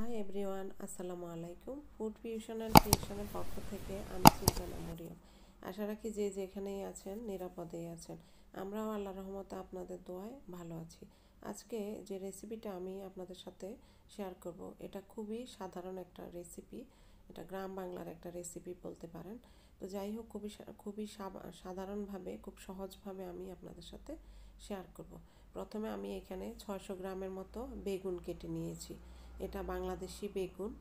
Hi everyone আসসালামু আলাইকুম food fusion and ফিউশনের পক্ষ থেকে আমি সুলতানা মরিয়ম আশা রাখি যে যেখানেই আছেন, নিরাপদেই আছেন। আমরাও আল্লাহ রহমতে আপনাদের দোয়ায় ভালো আছি। আজকে যে রেসিপিটা আমি আপনাদের সাথে শেয়ার করব, এটা খুবই সাধারণ একটা রেসিপি এটা গ্রাম বাংলার একটা রেসিপি বলতে পারেন। তো যাই হোক, খুবই খুবই সাধারণভাবে, খুব সহজভাবে আমি আপনাদের সাথে শেয়ার করব। প্রথমে আমি এখানে ছয়শো গ্রামের মতো বেগুন কেটে নিয়েছি। এটা বাংলাদেশি বেগুন,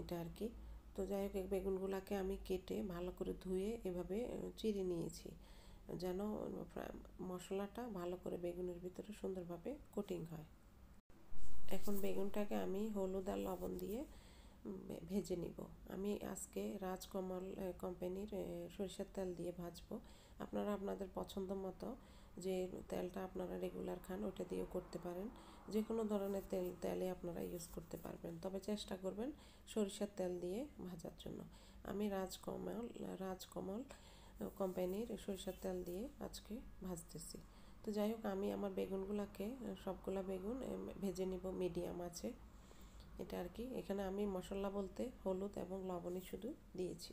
এটা আর কি তো যাই হোক বেগুনগুলোকে আমি কেটে ভালো করে ধুয়ে এভাবে চিড়ে নিয়েছি, যেন মশলাটা ভালো করে বেগুনের ভিতরে সুন্দরভাবে কোটিং হয়। এখন বেগুনটাকে আমি হলুদ আর লবণ দিয়ে ভেজে নিব। আমি আজকে রাজকমল কোম্পানির সরিষার তেল দিয়ে ভাজবো। আপনারা আপনাদের পছন্দ মতো যে তেলটা আপনারা রেগুলার খান ওটা দিয়েও করতে পারেন। যে কোনো ধরনের তেল, তেলে আপনারা ইউজ করতে পারবেন। তবে চেষ্টা করবেন সরিষার তেল দিয়ে ভাজার জন্য। আমি রাজকমল রাজকমল কোম্পানির সরিষার তেল দিয়ে আজকে ভাজতেছি। তো যাই হোক, আমি আমার বেগুনগুলোকে সবগুলা বেগুন ভেজে নিব মিডিয়াম আছে। এটা আর কি। এখানে আমি মশলা বলতে হলুদ এবং লবণই শুধু দিয়েছি।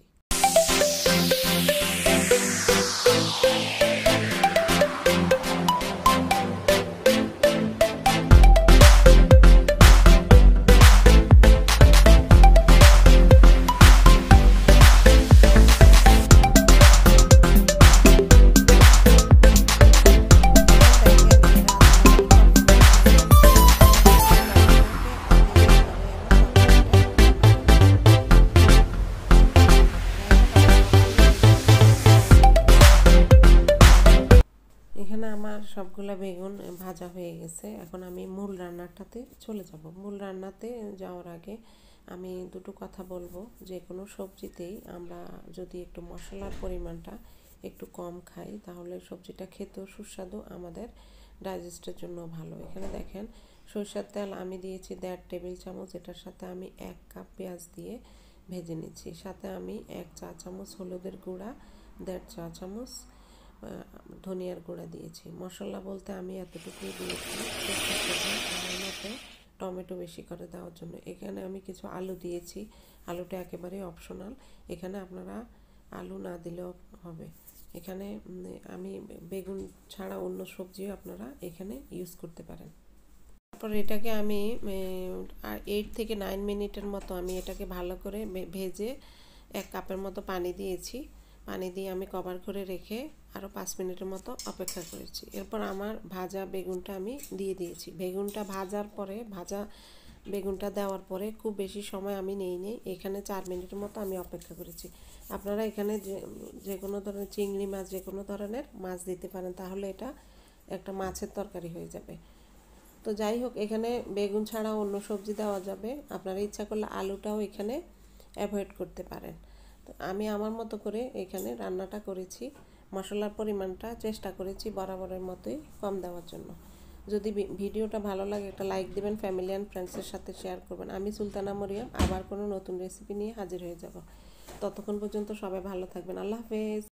সবগুলা বেগুন ভাজা হয়ে গেছে। এখন আমি মূল রান্নাটাতে চলে যাব। মূল রান্নাতে যাওয়ার আগে আমি দুটো কথা বলব। যে কোনো সবজিতেই আমরা যদি একটু মশলার পরিমাণটা একটু কম খাই, তাহলে সবজিটা খেতেও সুস্বাদু, আমাদের ডাইজেস্টের জন্য ভালো। এখানে দেখেন, সরষের তেল আমি দিয়েছি দেড় টেবিল চামচ, এটার সাথে আমি এক কাপ পেঁয়াজ দিয়ে ভেজে নিচ্ছি। সাথে আমি এক চা চামচ হলুদের গুঁড়া, দেড় চা চামচ ধনিয়ার গুঁড়া দিয়েছি। মশলা বলতে আমি এতটুকুই দিয়েছি। টমেটো বেশি করে দেওয়ার জন্য। এখানে আমি কিছু আলু দিয়েছি। আলুটা একেবারে অপশনাল এখানে আপনারা আলু না দিলেও হবে। এখানে আমি বেগুন ছাড়া অন্য সবজিও আপনারা এখানে ইউজ করতে পারেন। তারপর এটাকে আমি এইট থেকে নাইন মিনিটের মতো আমি এটাকে ভালো করে ভেজে এক কাপের মতো পানি দিয়েছি। পানি দিয়ে আমি কভার করে রেখে আরও পাঁচ মিনিটের মতো অপেক্ষা করেছি। এরপর আমার ভাজা বেগুনটা আমি দিয়ে দিয়েছি। বেগুনটা ভাজার পরে, ভাজা বেগুনটা দেওয়ার পরে খুব বেশি সময় আমি নেই নেই, এখানে চার মিনিটের মতো আমি অপেক্ষা করেছি। আপনারা এখানে যে যে কোনো ধরনের চিংড়ি মাছ, যে কোনো ধরনের মাছ দিতে পারেন, তাহলে এটা একটা মাছের তরকারি হয়ে যাবে। তো যাই হোক, এখানে বেগুন ছাড়া অন্য সবজি দেওয়া যাবে। আপনারা ইচ্ছা করলে আলুটাও এখানে অ্যাভয়েড করতে পারেন। আমি আমার মতো করে এখানে রান্নাটা করেছি। মশলার পরিমাণটা চেষ্টা করেছি বরাবরের মতোই কম দেওয়ার জন্য। যদি ভিডিওটা ভালো লাগে একটা লাইক দেবেন ফ্যামিলি অ্যান্ড ফ্রেন্ডসের সাথে শেয়ার করবেন। আমি সুলতানা মরিয়াম আবার কোনো নতুন রেসিপি নিয়ে হাজির হয়ে যাব। ততক্ষণ পর্যন্ত সবাই ভালো থাকবেন। আল্লাহ হাফেজ।